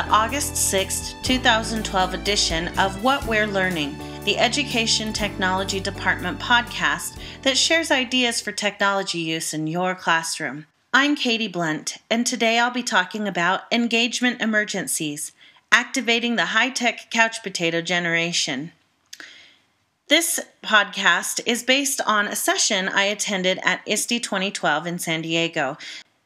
August 6, 2012 edition of What We're Learning, the Education Technology Department podcast that shares ideas for technology use in your classroom. I'm Katie Blunt, and today I'll be talking about engagement emergencies, activating the high tech couch potato generation. This podcast is based on a session I attended at ISTE 2012 in San Diego.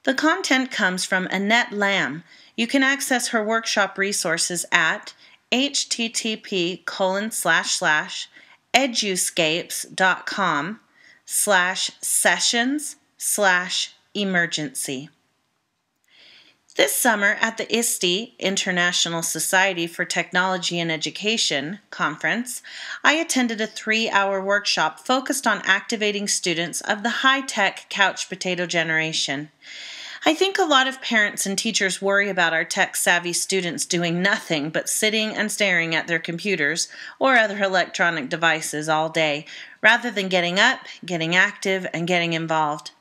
The content comes from Annette Lamb. You can access her workshop resources at http colon slash slash eduscapes.com slash sessions slash emergency. This summer at the ISTE, International Society for Technology and Education conference, I attended a three hour workshop focused on activating students of the high tech couch potato generation. I think a lot of parents and teachers worry about our tech savvy students doing nothing but sitting and staring at their computers or other electronic devices all day, rather than getting up, getting active, and getting involved.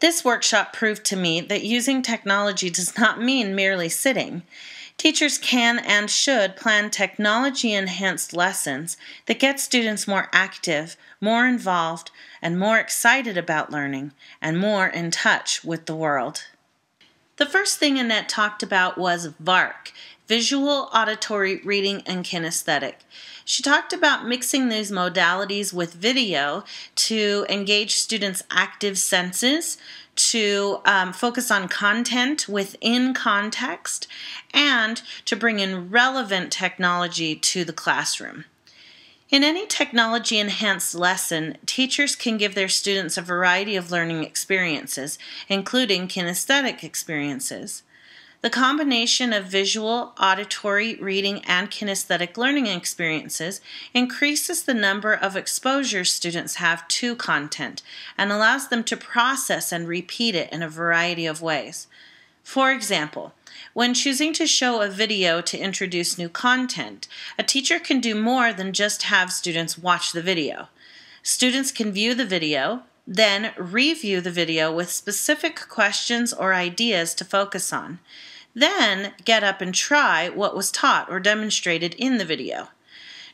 This workshop proved to me that using technology does not mean merely sitting. Teachers can and should plan technology enhanced lessons that get students more active, more involved, and more excited about learning, and more in touch with the world. The first thing Annette talked about was VARK, visual, auditory, reading, and kinesthetic. She talked about mixing these modalities with video to engage students' active senses, to um, focus on content within context, and to bring in relevant technology to the classroom. In any technology enhanced lesson, teachers can give their students a variety of learning experiences, including kinesthetic experiences. The combination of visual, auditory, reading, and kinesthetic learning experiences increases the number of exposures students have to content and allows them to process and repeat it in a variety of ways. For example, when choosing to show a video to introduce new content, a teacher can do more than just have students watch the video. Students can view the video, then review the video with specific questions or ideas to focus on. Then get up and try what was taught or demonstrated in the video.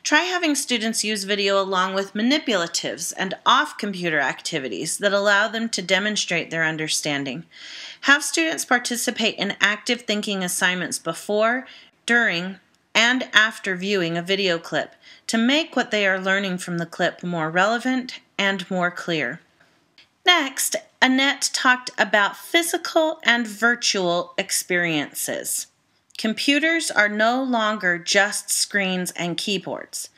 Try having students use video along with manipulatives and off computer activities that allow them to demonstrate their understanding. Have students participate in active thinking assignments before, during, and after viewing a video clip to make what they are learning from the clip more relevant and more clear. Next, Annette talked about physical and virtual experiences. Computers are no longer just screens and keyboards.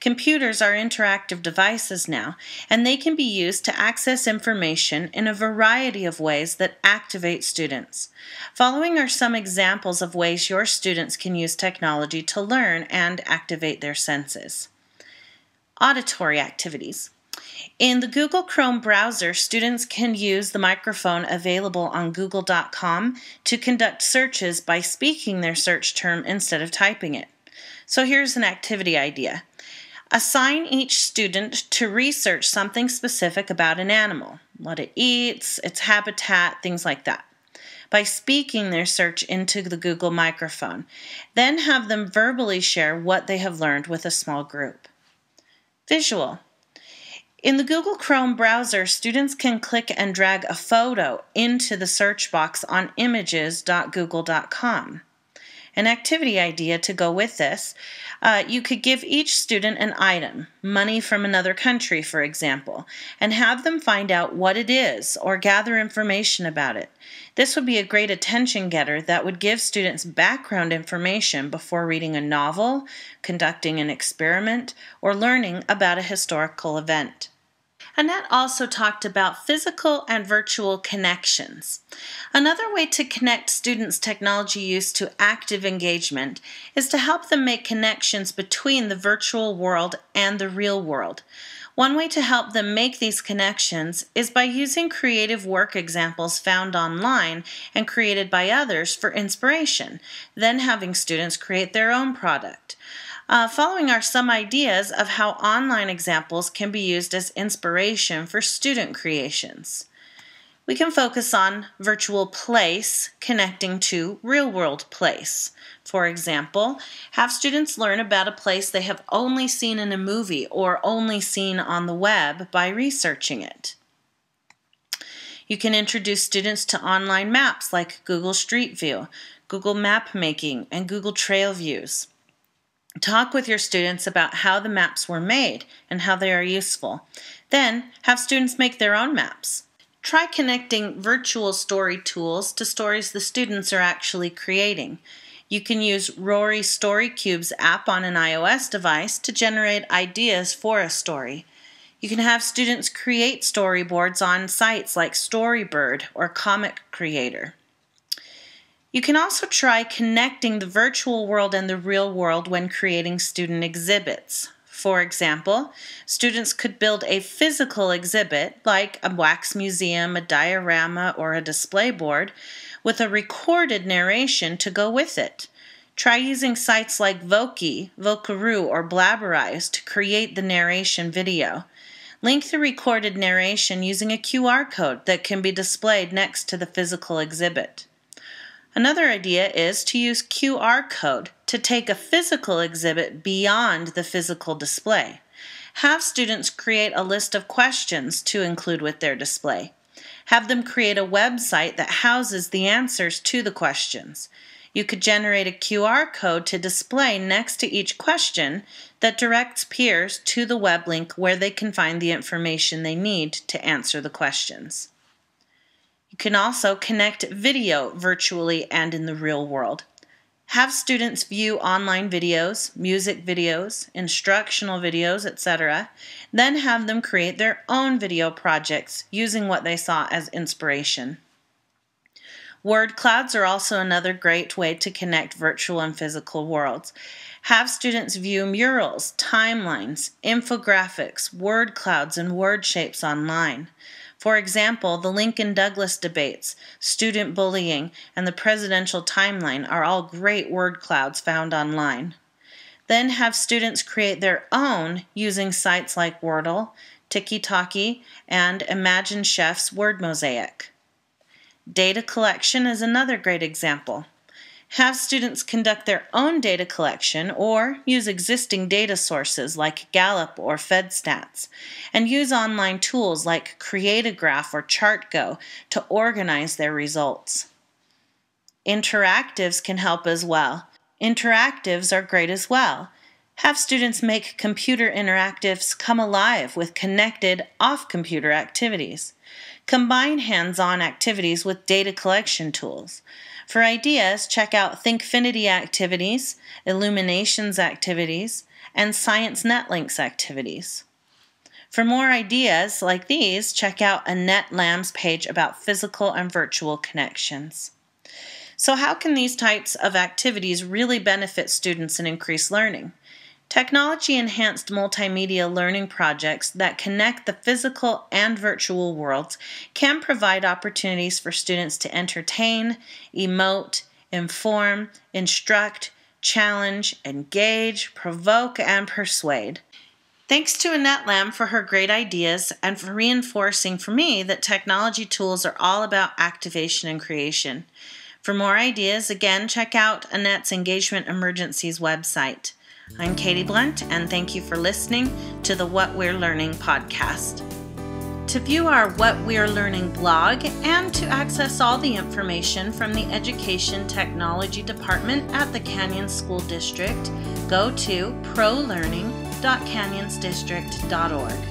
Computers are interactive devices now, and they can be used to access information in a variety of ways that activate students. Following are some examples of ways your students can use technology to learn and activate their senses. Auditory activities. In the Google Chrome browser, students can use the microphone available on google.com to conduct searches by speaking their search term instead of typing it. So here's an activity idea. Assign each student to research something specific about an animal, what it eats, its habitat, things like that, by speaking their search into the Google microphone. Then have them verbally share what they have learned with a small group. Visual. In the Google Chrome browser, students can click and drag a photo into the search box on images.google.com. An activity idea to go with this uh, you could give each student an item, money from another country, for example, and have them find out what it is or gather information about it. This would be a great attention getter that would give students background information before reading a novel, conducting an experiment, or learning about a historical event. Annette also talked about physical and virtual connections. Another way to connect students' technology use to active engagement is to help them make connections between the virtual world and the real world. One way to help them make these connections is by using creative work examples found online and created by others for inspiration, then having students create their own product. Uh, following are some ideas of how online examples can be used as inspiration for student creations. we can focus on virtual place connecting to real world place. For example, have students learn about a place they have only seen in a movie or only seen on the web by researching it. You can introduce students to online maps like Google Street View, Google Map Making, and Google Trail Views. Talk with your students about how the maps were made and how they are useful. Then have students make their own maps. Try connecting virtual story tools to stories the students are actually creating. You can use Rory Story Cubes app on an iOS device to generate ideas for a story. You can have students create storyboards on sites like Storybird or Comic Creator. You can also try connecting the virtual world and the real world when creating student exhibits. For example, students could build a physical exhibit like a wax museum, a diorama, or a display board with a recorded narration to go with it. Try using sites like Voki, Vocaroo, or Blabberize to create the narration video. Link the recorded narration using a QR code that can be displayed next to the physical exhibit. Another idea is to use QR code to take a physical exhibit beyond the physical display. Have students create a list of questions to include with their display. Have them create a website that houses the answers to the questions. You could generate a QR code to display next to each question that directs peers to the web link where they can find the information they need to answer the questions can also connect video virtually and in the real world. Have students view online videos, music videos, instructional videos, etc. Then have them create their own video projects using what they saw as inspiration. Word clouds are also another great way to connect virtual and physical worlds. Have students view murals, timelines, infographics, word clouds, and word shapes online. For example, the Lincoln Douglas debates, student bullying, and the presidential timeline are all great word clouds found online. Then have students create their own using sites like Wordle, Tiki and ImageChef's word mosaic. Data collection is another great example. Have students conduct their own data collection or use existing data sources like Gallup or FedStats, and use online tools like Create-A-Graph or ChartGo to organize their results. Interactives can help as well. Interactives are great as well. Have students make computer interactives come alive with connected off computer activities. Combine hands on activities with data collection tools. For ideas, check out ThinkFinity activities, Illuminations activities, and Science Netlinks activities. For more ideas like these, check out Annette Lamb's page about physical and virtual connections. So, how can these types of activities really benefit students and increase learning? Technology enhanced multimedia learning projects that connect the physical and virtual worlds can provide opportunities for students to entertain, emote, inform, instruct, challenge, engage, provoke, and persuade. Thanks to Annette Lamb for her great ideas and for reinforcing for me that technology tools are all about activation and creation. For more ideas, again, check out Annette's Engagement Emergencies website. I'm Katie Blunt, and thank you for listening to the What We're Learning podcast. To view our What We're Learning blog and to access all the information from the Education Technology Department at the Canyons School District, go to prolearning.canyonsdistrict.org.